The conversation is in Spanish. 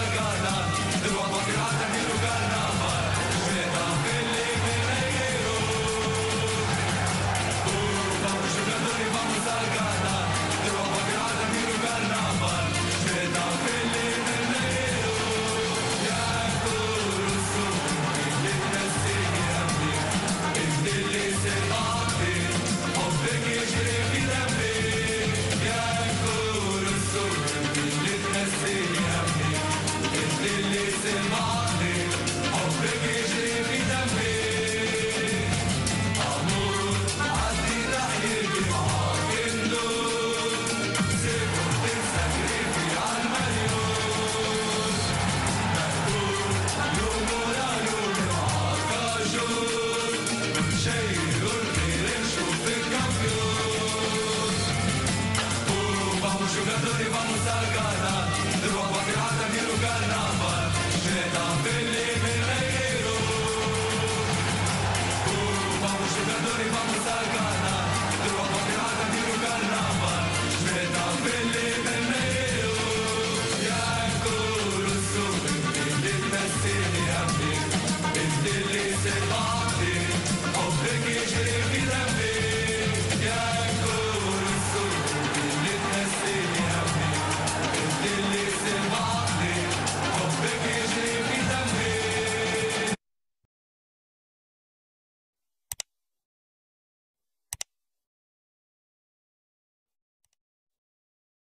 ganar, el guapo